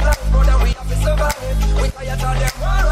of life, brother, we have to survive. We tired of them.